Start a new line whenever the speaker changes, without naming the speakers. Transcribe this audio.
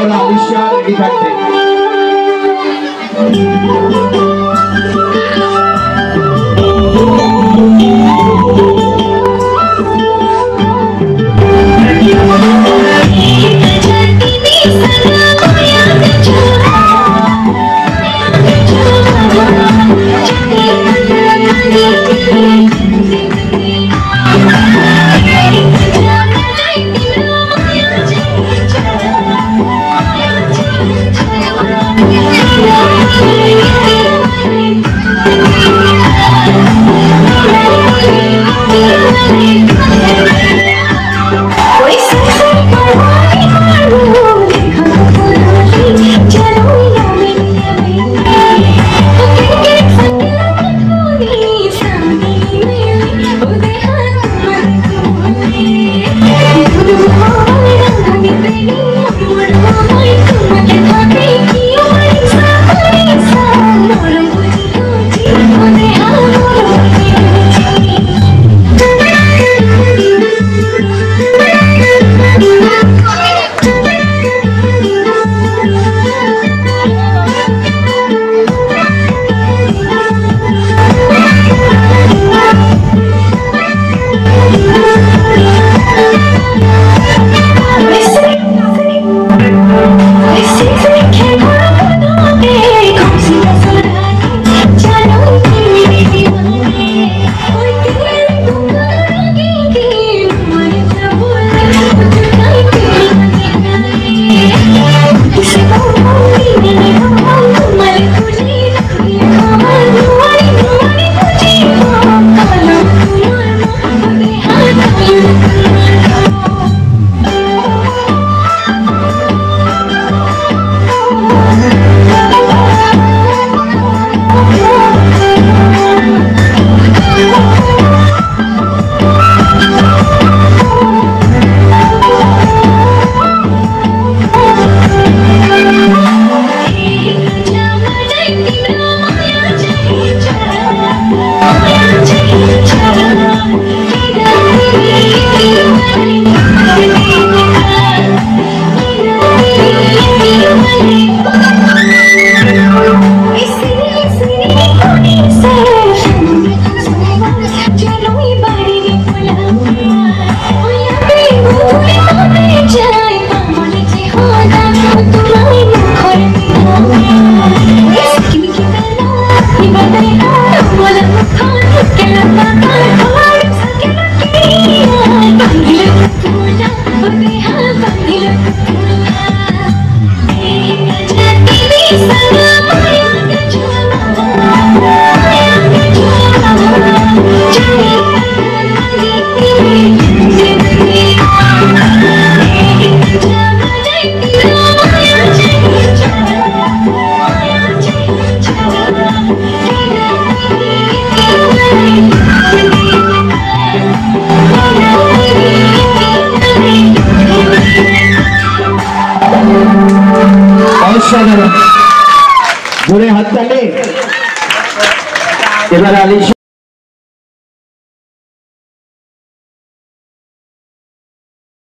এবার আলিশা রেডি থাকবে ಅಲಿಶಾ ಗುರೆ ಹತ್ತಲ್ಲಿ ಇದರ ಅಲಿಶಾ